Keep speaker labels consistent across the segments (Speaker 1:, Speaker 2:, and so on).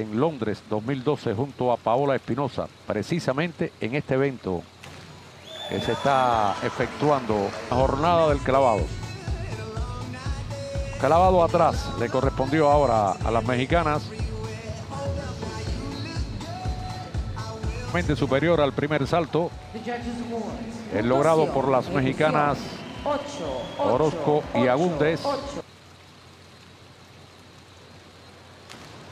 Speaker 1: en Londres 2012 junto a Paola Espinosa, precisamente en este evento que se está efectuando la jornada del clavado. Clavado atrás, le correspondió ahora a las mexicanas. superior al primer salto, el logrado por las mexicanas Orozco y Agúndez.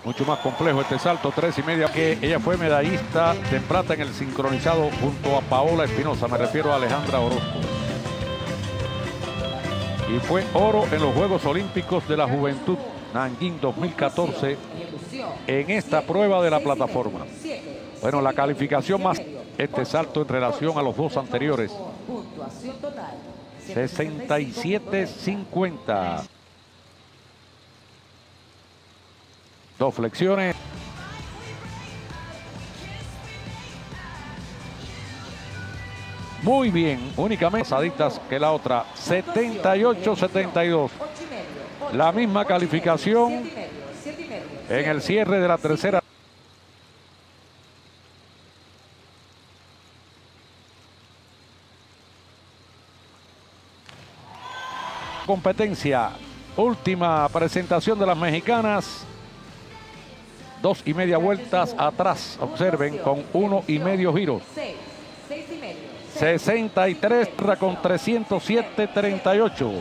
Speaker 1: Mucho más complejo este salto, tres y media, que ella fue medallista de plata en el sincronizado junto a Paola Espinosa, me refiero a Alejandra Orozco. Y fue oro en los Juegos Olímpicos de la Juventud Nanguín 2014 en esta prueba de la plataforma. Bueno, la calificación más este salto en relación a los dos anteriores. 67-50. Dos flexiones. Muy bien, únicamente saditas que la otra. 78-72. La misma calificación en el cierre de la tercera. competencia. Última presentación de las mexicanas. Dos y media vueltas atrás. Observen con uno y medio giros. 63 con 307, 38.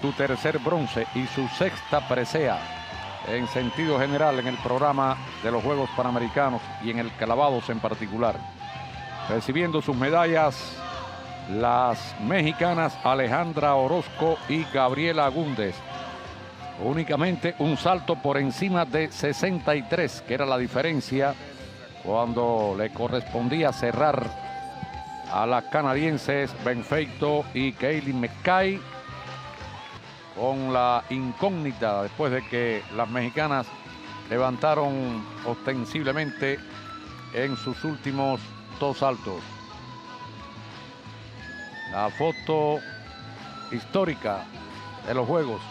Speaker 1: Tu tercer bronce y su sexta presea en sentido general en el programa de los Juegos Panamericanos y en el clavados en particular. Recibiendo sus medallas las mexicanas Alejandra Orozco y Gabriela Agúndez. Únicamente un salto por encima de 63, que era la diferencia cuando le correspondía cerrar a las canadienses Benfeito y Kaylin McKay con la incógnita después de que las mexicanas levantaron ostensiblemente en sus últimos dos saltos. La foto histórica de los Juegos